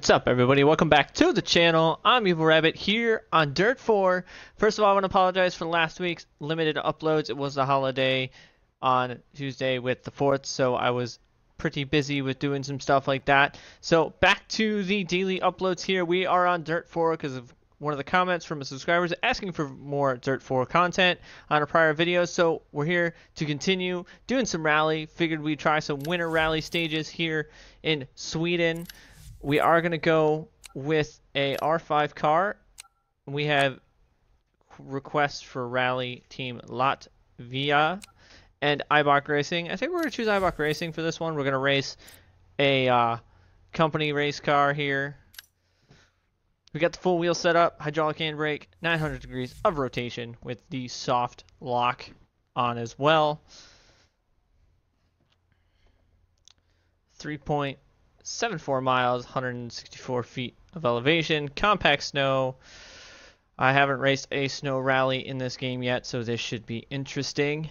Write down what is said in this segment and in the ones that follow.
What's up, everybody? Welcome back to the channel. I'm Evil Rabbit here on Dirt 4. First of all, I want to apologize for last week's limited uploads. It was a holiday on Tuesday with the 4th, so I was pretty busy with doing some stuff like that. So back to the daily uploads here. We are on Dirt 4 because of one of the comments from a subscriber asking for more Dirt 4 content on a prior video. So we're here to continue doing some rally. Figured we'd try some winter rally stages here in Sweden we are going to go with a R5 car. We have requests for rally team Latvia and Eibach Racing. I think we're going to choose Eibach Racing for this one. We're going to race a uh, company race car here. We got the full wheel set up, hydraulic handbrake, 900 degrees of rotation with the soft lock on as well. 3.0 74 miles, 164 feet of elevation, compact snow. I haven't raced a snow rally in this game yet, so this should be interesting.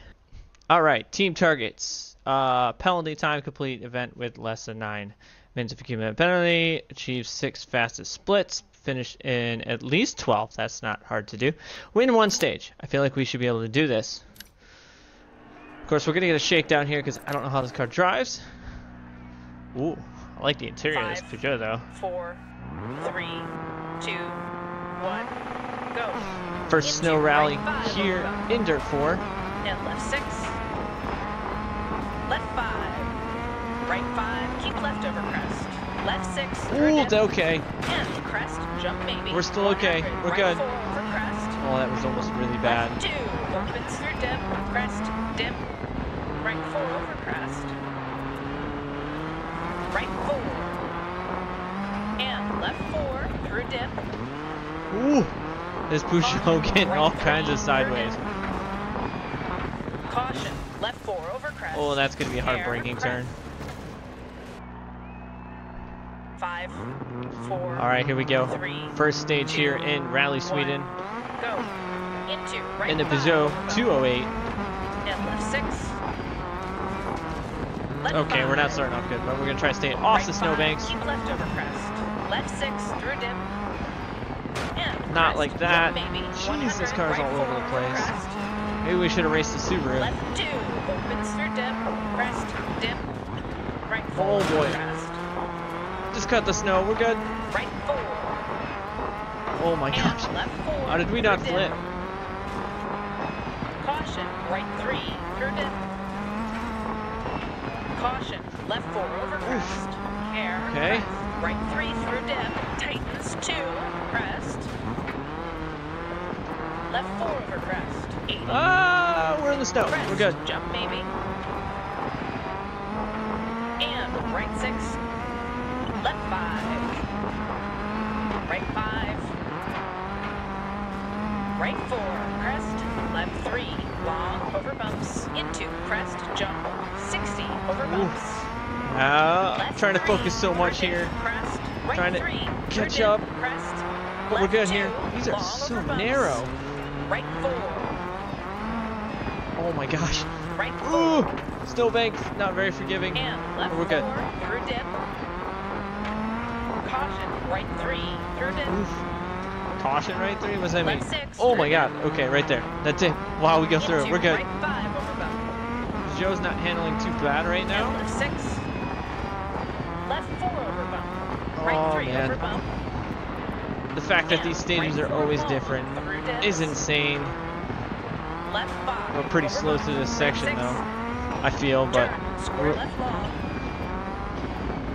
All right, team targets. Uh, penalty time complete event with less than 9 minutes of accumulated penalty. Achieve 6 fastest splits. Finish in at least 12. That's not hard to do. Win one stage. I feel like we should be able to do this. Of course, we're going to get a shakedown here because I don't know how this car drives. Ooh, I like the interior Five, of this Peugeot though. Four, three, two, one, go. First snow rally right here in Dirt 4. And left six. Left five. Right five. Keep left over crest. Left six. Ooh, okay. And crest, jump maybe. We're still okay. We're right good. Oh, that was almost really bad. Left two. Opens through dip. Crest. Dip. Right four over crest right four. And left four through dip. Ooh, this Peugeot getting all kinds of sideways. Caution, left four over crest. Oh, that's gonna be a heartbreaking turn. Five, four. All right, here we go. Three, First stage two, here in Rally Sweden. One, go. Into right In the Peugeot 208. And left six. Okay, we're not starting off good, but we're gonna try to stay off right the snowbanks. Left over crest. Left six through dip. And not crest, like that. Maybe. Jeez, this car's right all over the place. Crest. Maybe we should have raced the Subaru. Left two, opens through dip, crest, dip, right four, oh boy. crest. Just cut the snow, we're good. Right four. Oh my gosh. Left four, How did we not flip? Caution, right three, through dip. Caution, left four over crest. Care, Okay. crest. Right three through dip. Tightens two, crest. Left four over crest. Eight. Ah, we're in the snow. crest. We're good. Jump maybe. And right six. Left five. Right five. Right four. Crest. Left three. Long over bumps. Into crest. Jump. 60 over bumps. Uh, Left trying to focus so much here. Trying to catch up. But we're good here. These are so narrow. Oh my gosh. Right Ooh, not very forgiving. Left We're good. Caution, right three through. Caution right three? What does that mean? Oh my god. Okay, right there. That's it. Wow, we go through it. We're good. Joe's not handling too bad right now. six. Left four over bump. Right Oh, man. The fact that these stages are always different is insane. We're pretty slow through this section though. I feel, but we're- left.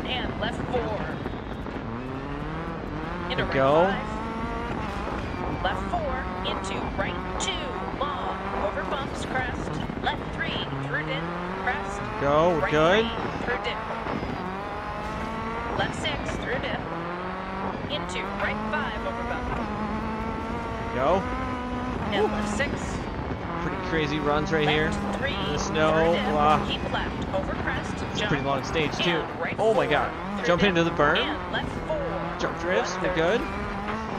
And left four. Into There right go. Left four. Into right two. Long. Over bumps. Crest. Left three. Through dip. Crest. go, we're good. Three. Through dip. Left six. Through dip. Into right five. Over bump. Go. And left six. Pretty crazy runs right here. Three. In the snow. Keep left. Over crest. It's a pretty long stage too. Right Oh my god. Jump dip, into the berm. And left four. Jump drifts, we're 130. good.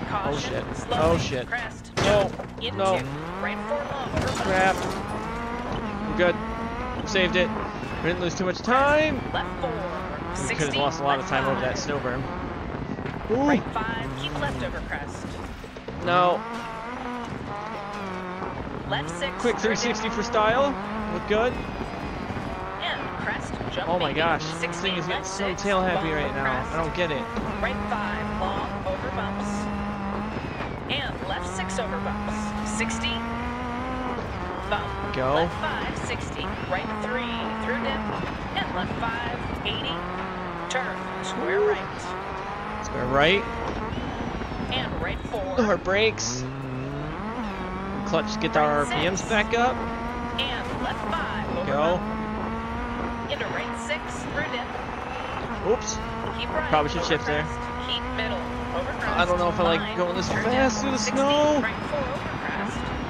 Caution, Oh, shit. slowly, Oh, shit. Crest, No, jump, into, no. right four long, over. Crap. We're good. Saved it. We didn't lose too much time. Left four, We 60, could have lost a lot of left time over that five. snow berm. Ooh, Right five, keep left over crest. no. Left six. Quick 360 for style. Look good. And crest, jump Oh my maybe. gosh, this 60, thing is getting so six, tail happy right now. crest. I don't get it. Right five, long over bumps. And left six over bumps. 60. Bump. Go. Left five, 60. Right three, through dip. And left five, 80. Turn, square right. Square right. And right four. Our brakes. Clutch to get our RPMs six. back up. And left five, Go. Into right six, through dip. Oops. Keep right. Probably should shift there. Keep middle. Over crest. I don't know if I like going this turn fast through the 60, snow. Right four.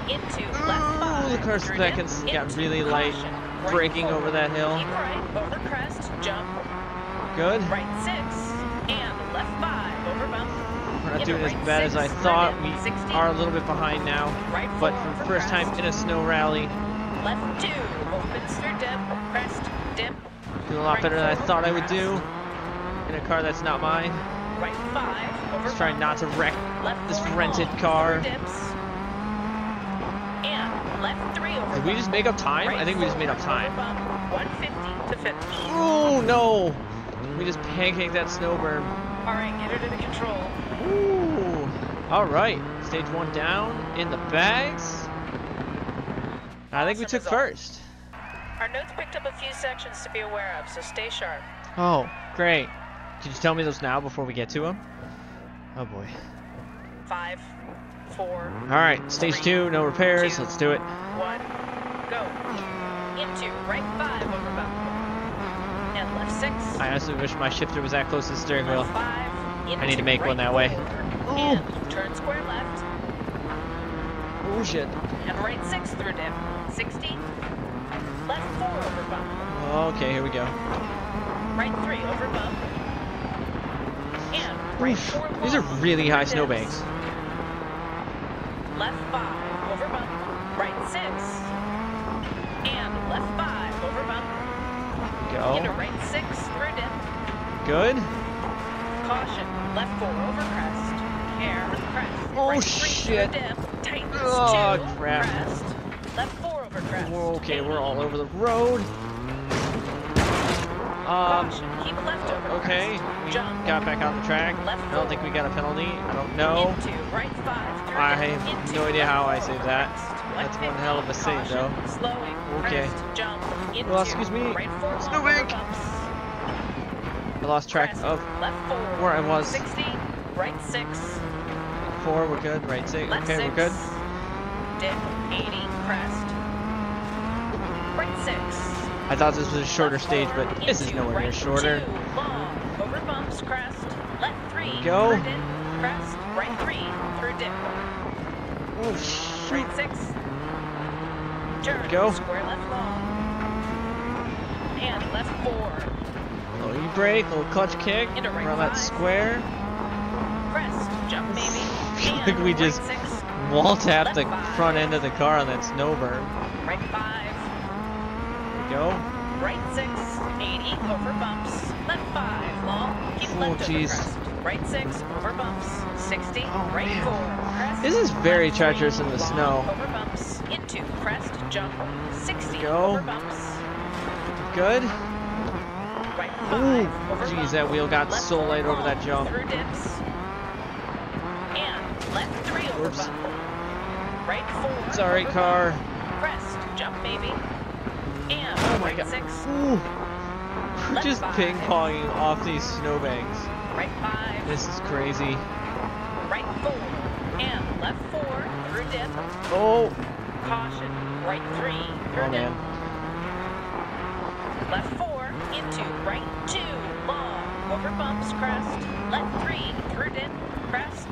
Into ah, left Ooh, five. the car's back and got really light. Braking over that hill. Keep right over crest. Jump. Good. Right six. And left five over bump. We're not doing as bad as I thought. We 60. are a little bit behind now. Right But for the first time in a snow rally, Left two. Opens through dip. Crest. Dip. doing a lot Right better than I thought I would do in a car that's not mine. Right five over Just trying not to wreck Left this rented car. dips. And left three over Did we just make up time? Right I think we just made up time. bump, 150 to finish. Oh no! We just pancaked that snowbird. All right, get her to the control. Ooh. All right, stage one down in the bags. I think we took result. first. Our notes picked up a few sections to be aware of, so stay sharp. Oh, great. Could you tell me those now before we get to them? Oh boy. Five, four, All right, stage two, no repairs. Two. Let's do it. one, go. Into right five over bump. And left six. I honestly wish my shifter was that close to the steering wheel. Five. Into need to make right one that way. And turn square left. Oh shit. And right six through dip. 60. Left four over bump. Okay, here we go. Right three over bump. And right Oof, four These are really high snowbanks. Left five over bump. Right six. And left five over bump. Go. Into right six through dip. Good. Caution. Left four over crest. Air crest. Oh, right three shit. Through dip. Tightens Oh, two. crap. Crest. Left four over crest. Okay, we're all over the road. Um, Caution. Keep left over okay. We got back on the track. I don't think we got a penalty. I don't know. Into right five. through I have no idea how I saved that. That's one hell of a save, though. Okay. Crest, jump. Into Well, excuse me. Right four long Snowbank. I lost track of left four. where I was. 60. Right six. four. We're good. Right six. Okay, we're good. Dip. 80. Crest. Right six. I thought this was a shorter stage, but this is nowhere near shorter. Over bumps, crest, left three, Go. crest, right three, through dip, Oh shoot. right six, turn, Go. square left long, and left four, Little e-brake, little clutch kick Into right around that square. crest, jump maybe, feel and like we right just six, Wall tap the front end of the car on that snow berm. right five, go. right six, 80, over bumps, left five, long, keep Oh, left over crest, right six, over bumps, 60, Oh, right man. four, crest, This is very treacherous in the long, snow. Over bumps, into crest, jump, 60, Go. over bumps, Good. right Ooh, over jeez, bump, that wheel got left so light over that jump. Through dips, and left three over Oops. bump, right four, Sorry, car. bump, crest, jump maybe, and Oh my right god. six, Ooh. We're just five. ping ponging off these snowbanks. right five, This is crazy. right four, and left four, through dip, Oh, caution, right three, through oh dip, man. left four, into right two, long, over bumps, crest, left three, through dip, crest,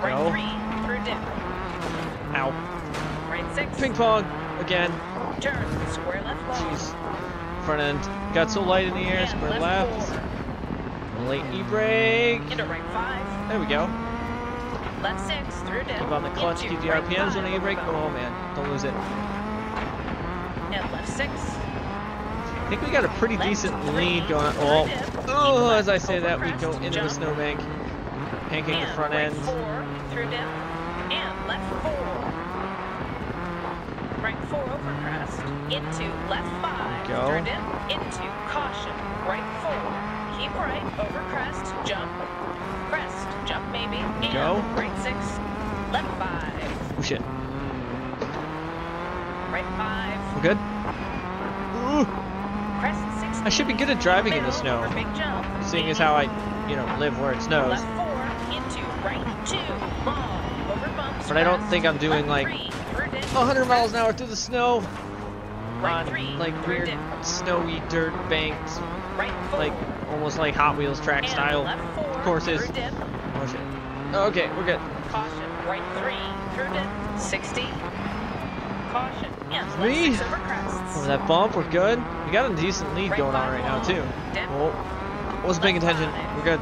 right Go. three, through dip, Ow. right six, Ping pong again. turn, square left Jeez. Front end got so light in the air. and Square left, left. Late e-brake. into right five, There we go. left six, through dip, Keep on the clutch. Keep the right RPMs on the e-brake. over Oh man, don't lose it. and left six, think we got a pretty Left decent three lead going through on. dip. Oh, oh, as I say that, we go into the snowbank. Pancake the front right end. four through dip, and left four. Right four over crest, into left five. Go. through dip, into caution, right four. Keep right. Over crest, jump, crest, jump maybe, and Go. right six, left five, Oh shit. right five, We're good? Ooh, crest six. I should be good at driving in the snow. big jump, seeing as how I, you know, live where it snows. Left four. Into right two, long, over bumps. But I don't think I'm doing, like, three, 100 miles an hour through the snow Right on three, like weird dip. snowy dirt banks, Right four. like almost like Hot Wheels track and style four, courses. Oh shit. Okay, we're good. Caution. Right three. Through dip. 60. Caution. Three. six over oh, that bump, we're good. We got a decent lead Right going on right now too. Dip. Oh, wasn't paying attention. five. We're good.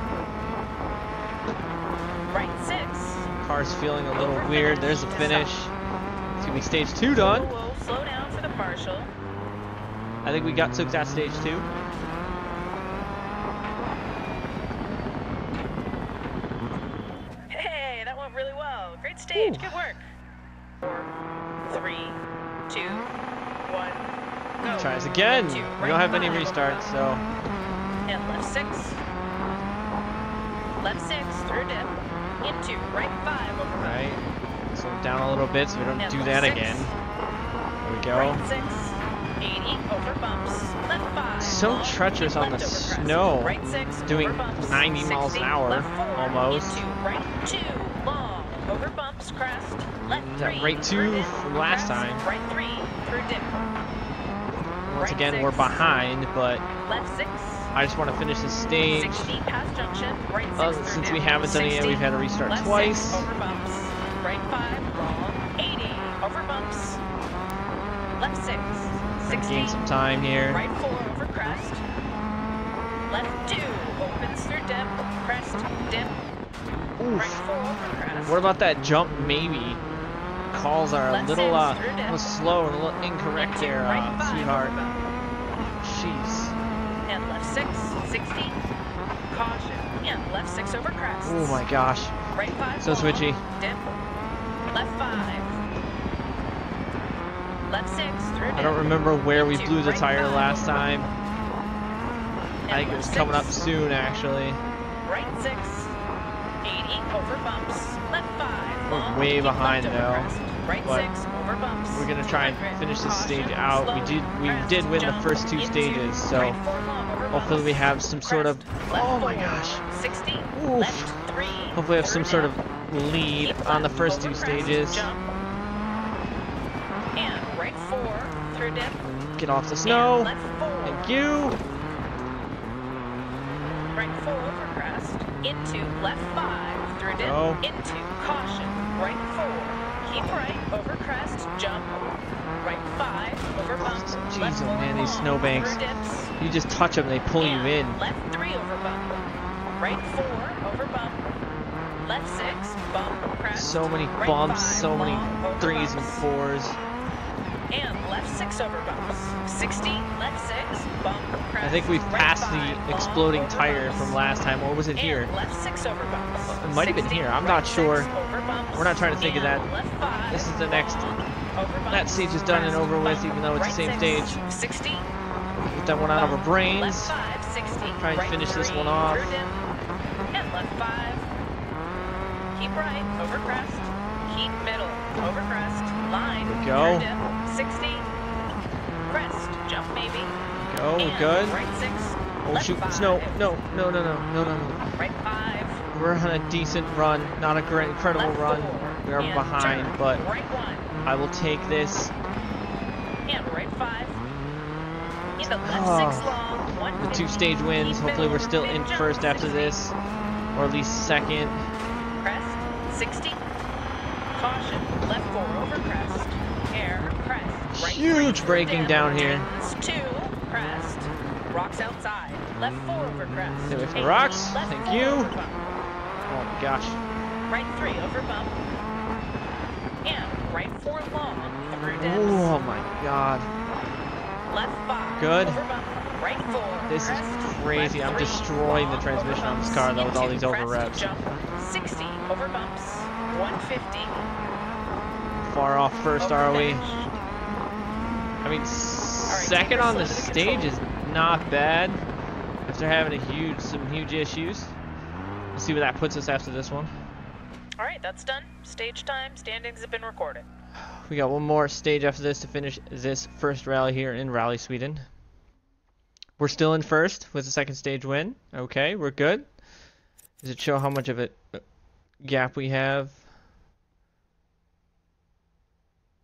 Right six. Car's feeling a little Over weird. finish There's the to finish. It's gonna be stage two done. Whoa, whoa, for the partial. I think we got took that stage two. Hey, that went really well. Great stage. Ooh. Good work. Four, three, two, one, go. Try this again. Into We don't have any restarts, so And left six. Left six through dip. Into right five over right. Slow down a little bit so we don't And do that six. again. Go. Right six. 80 over bumps. Left five. So treacherous on the snow. Doing bumps. 90 miles an hour, almost. Right two. Right two last time. Right three. Once again, we're behind, but. I just want to finish this stage. 60 past junction. Right six. Uh, since we haven't done it yet, we've had to restart twice over bumps. Right five. Long. 80 over bumps. Left six. Trying to 60. Gain some time here. Right four over crest. Left two opens through dip. Crest dip. Right four over crest. What about that jump maybe? Calls are a Left little, uh, a little slow and a little incorrect there, right uh, sweetheart. Jeez. And left six. 60. Caution. And left six over crest. Oh my gosh. Right five. So switchy. Dip. Left five. Left six. I don't remember where we blew the tire last time. I think it was coming up soon, actually. Right six. 80 over bumps. Left five. We're way behind, though. Right six over bumps. We're gonna try and finish this stage out. We did, we did win the first two stages, so right four long over hopefully we have some sort of. Oh my gosh. 60. Oof. Three. Hopefully we have some sort of lead on the first two stages. Jump. And right dip. Get off the snow. Thank you. Right four over crest. Into left five. Through dip. Go. Into caution. Right four. Keep right over crest. Jump. Right five over bump. Jeez, left oh man, these snowbanks. You just touch them, they pull you in. Left three over bump. Right four over bump. Left six. Bump. Crest. So many Right bumps, five, so many threes and bumps. fours. And six over bumps. 60, left six, bump, crest. I think we've passed five, the exploding tire bumps. from last time, or was it And here? left six over bumps. It might have been here, I'm right not sure. bumps. We're not trying to think of that. five, This is the next- over that bumps, stage is done and crest, over with, even though it's the same six, stage. 60, Get that one out of our brains. Five, 60, Try and right finish this one off. dip, and left five. Keep right, over crest. Keep middle, over crest. Line, we go. dip, 60. Maybe. Go, and good. Right six. Oh left shoot, five, snow. No, no, no, no, no, no, no. Right five. We're on a decent run, not a great, incredible left run. four, We are and behind, turn, but right one I will take this. and right five. Into left Oh, six ah. long. One The two stage wins. keep Hopefully, we're still in first after 60. this, or at least second. Crest, 60. Caution, left four over crest. Air, crest. Right Huge braking dip, down here. Two, crest. Rocks outside. Left four over crest. Stay away from the rocks. Thank you. Oh my gosh. Right three over bump. And right four long through dips. Oh my god. Left five Good. over bump. right four. This is crazy. I'm destroying the transmission on this car, though, with all these over crest, revs. Jump, 60 over bumps, 150. Far off first, over are we? I mean, second on the stage is not bad. After having a huge, some huge issues. Let's see where that puts us after this one. All right, that's done. Stage time. Standings have been recorded. We got one more stage after this to finish this first rally here in Rally Sweden. We're still in first with the second stage win. Okay, we're good. Does it show how much of a gap we have?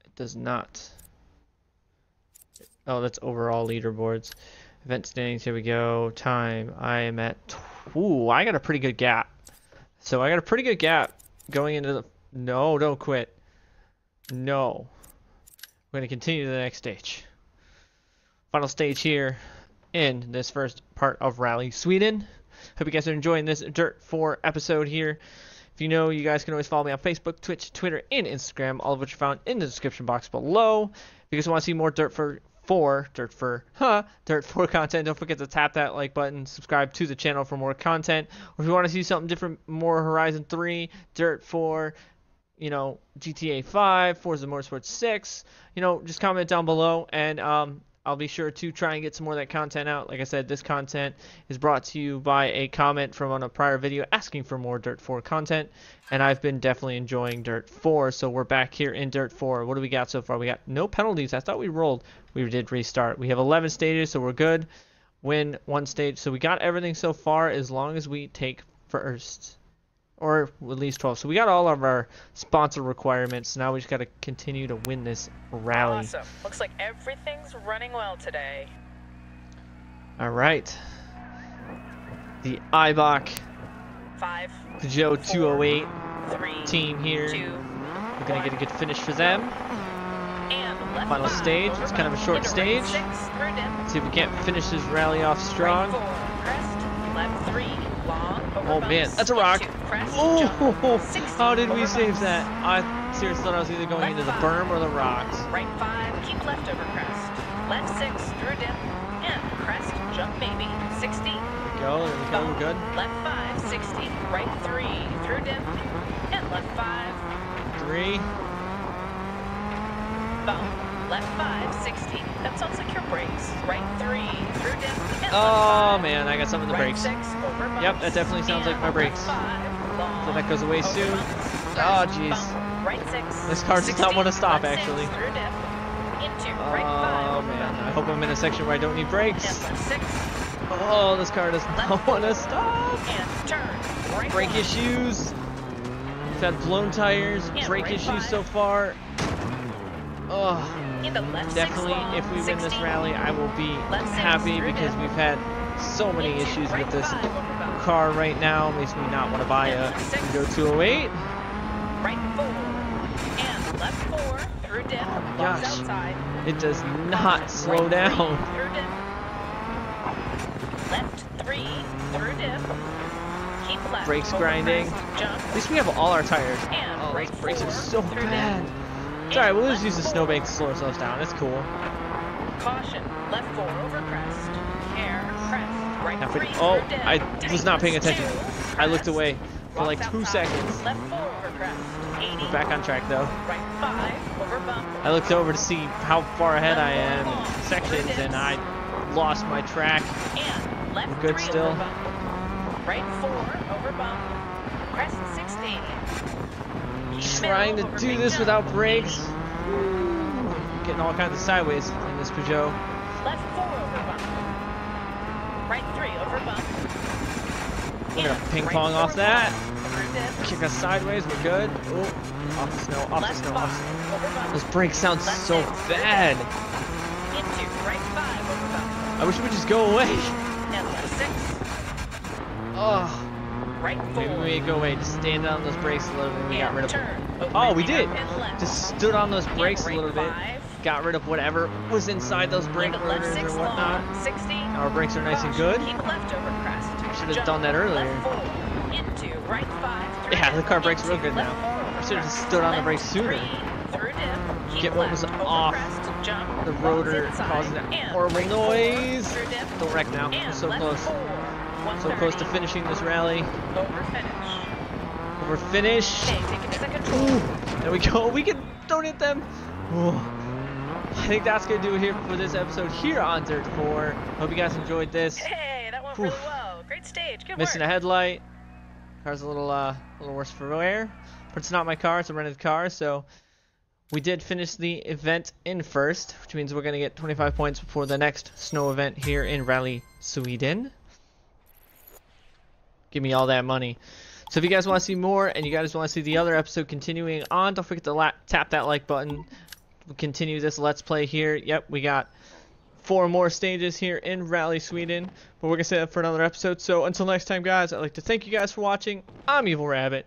It does not. Oh, that's overall leaderboards. Event standings, here we go. Time, I am at, ooh, I got a pretty good gap. So I got a pretty good gap going into the, no, don't quit. No. We're going to continue to the next stage. Final stage here in this first part of Rally Sweden. Hope you guys are enjoying this Dirt 4 episode here. If you know, you guys can always follow me on Facebook, Twitch, Twitter, and Instagram, all of which are found in the description box below. If you guys want to see more Dirt 4, 4 Dirt 4, huh, Dirt 4 content, don't forget to tap that like button, subscribe to the channel for more content. Or if you want to see something different, more Horizon 3, Dirt 4, you know, GTA 5, Forza Motorsport 6, you know, just comment down below and um, I'll be sure to try and get some more of that content out. Like I said, this content is brought to you by a comment from on a prior video asking for more Dirt 4 content, and I've been definitely enjoying Dirt 4, so we're back here in Dirt 4. What do we got so far? We got no penalties. I thought we rolled. We did restart. We have 11 stages, so we're good. Win one stage. So we got everything so far as long as we take first or at least 12. So we got all of our sponsor requirements. Now we just got to continue to win this rally. Awesome. Looks like everything's running well today. All right. The Eibach Five, the Peugeot 208 three, team here. two, We're going to get a good finish for them. and Final stage. It's kind of a short stage. Six, See if we can't finish this rally off right strong. four, Oh man, that's a rock. into crest, jump, Oh, how did we save that? I seriously thought I was either going into the berm or the rocks. Right five, keep left over crest. Left six, through dip, and crest, jump maybe, 60. We go, there we go, we're good. Left five, 60. Right three, through dip, and left five, Three. bump. Left five, 60. That sounds like your brakes. Right three, through dip, and left Oh man, I got something in the brakes. six, over bumps, Yep, that definitely sounds like my brakes. left five, long, So that goes away soon. Oh, jeez. bump. Right six. This car does not wanna stop, actually. Through dip, into right oh, five, Oh man. I hope I'm in a section where I don't need brakes. And left six, Oh, this car does not want to stop. and turn. Right Brake issues. We've had blown tires, brake issues so far. Oh, Into left six definitely if we win this rally, I will be happy because we've had so many issues with this car right now. Makes me not want to buy a. Go 208. Right four. And left four. Through dip. Oh, gosh. outside. It does not slow down. Left three. Through dip. Keep left. Brakes grinding. At least we have all our tires. And Oh, those brakes are so bad. Alright, we'll just use the snowbank to slow ourselves down. It's cool. Caution. Left four over crest. Care. Crest. Right Now, if we- three. oh. I was not paying attention. I looked away for like two seconds. Left four over crest. We're back on track though. Right five over bump. I looked over to see how far ahead I am in sections and I lost my track. And left We're good still. Trying to do this without brakes. Getting all kinds of sideways in this Peugeot. Left four over bump. Right three over bump. We're gonna ping pong four off that. Kick us sideways, we're good. Oh, off the snow, off the snow, off the bump. Those brakes sound Left so six. bad. Into right five over bump. I wish it would just go away. Left six. Oh, Right four. maybe we go away. Just stand on those brakes a little bit and we got And rid of them. Oh, we did. up and left. Just stood on those brakes a little bit. Got rid of whatever was inside those brake rotors or whatnot. 60. Our brakes are nice and good. Keep left over crest. Should have done that earlier. Four, into right five. Through Yeah, the car brakes real good now. Should have just stood on the brakes sooner. Get what was off. The rotor causing that horrible noise. Don't wreck now. We're so close. So close to finishing this rally. Over finish. Over finish. Okay, take it to control. Ooh, there we go. We can don't them. Ooh. I think that's gonna do it here for this episode here on Dirt 4. Hope you guys enjoyed this. Hey, that went Oof. really well. Great stage. Good Missing a headlight. Car's a little uh, a little worse for wear, but it's not my car. It's a rented car, so we did finish the event in first, which means we're gonna get 25 points before the next snow event here in Rally, Sweden. Give me all that money. So if you guys want to see more and you guys want to see the other episode continuing on, don't forget to tap that like button. We'll continue this Let's Play here. Yep, we got four more stages here in Rally, Sweden. But we're going to save that for another episode. So until next time, guys, I'd like to thank you guys for watching. I'm Evil Rabbit.